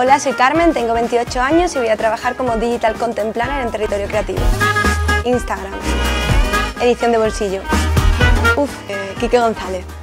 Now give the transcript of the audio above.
Hola, soy Carmen, tengo 28 años y voy a trabajar como Digital Content Planner en territorio creativo. Instagram. Edición de bolsillo. Uf, eh, González.